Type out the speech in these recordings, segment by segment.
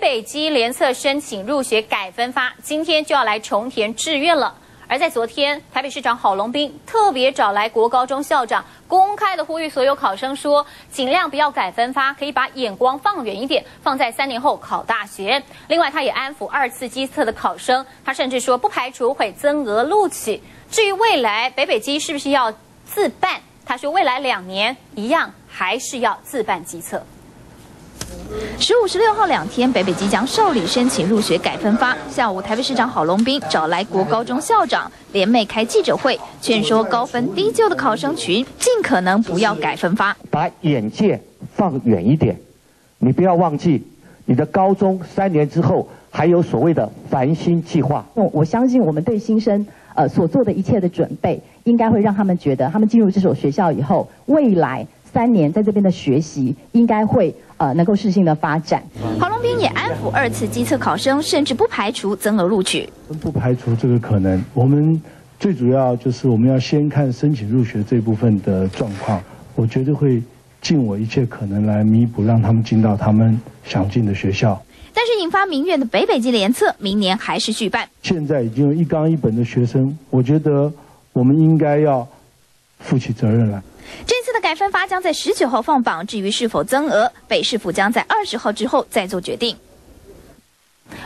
北基联测申请入学改分发，今天就要来重填志愿了。而在昨天，台北市长郝龙斌特别找来国高中校长，公开的呼吁所有考生说，尽量不要改分发，可以把眼光放远一点，放在三年后考大学。另外，他也安抚二次机测的考生，他甚至说不排除会增额录取。至于未来北北基是不是要自办，他说未来两年一样还是要自办机测。十五、十六号两天，北北即将受理申请入学改分发。下午，台北市长郝龙斌找来国高中校长联袂开记者会，劝说高分低就的考生群尽可能不要改分发，把眼界放远一点。你不要忘记，你的高中三年之后还有所谓的繁星计划。我我相信我们对新生呃所做的一切的准备，应该会让他们觉得，他们进入这所学校以后，未来。三年在这边的学习应该会呃能够适性的发展。郝龙斌也安抚二次机测考生，甚至不排除增额录取。不排除这个可能。我们最主要就是我们要先看申请入学这部分的状况，我绝对会尽我一切可能来弥补，让他们进到他们想进的学校。但是引发民怨的北北基联测，明年还是续办。现在已经有一纲一本的学生，我觉得我们应该要负起责任来。这该分发将在十九号放榜，至于是否增额，北市府将在二十号之后再做决定。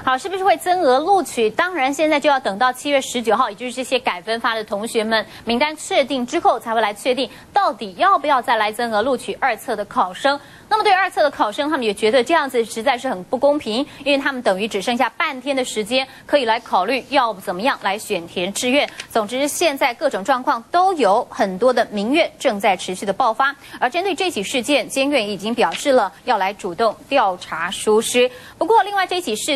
好，是不是会增额录取？当然，现在就要等到七月十九号，也就是这些改分发的同学们名单确定之后，才会来确定到底要不要再来增额录取二测的考生。那么，对二测的考生，他们也觉得这样子实在是很不公平，因为他们等于只剩下半天的时间，可以来考虑要怎么样来选填志愿。总之，现在各种状况都有很多的民怨正在持续的爆发。而针对这起事件，监院已经表示了要来主动调查疏失。不过，另外这起事件。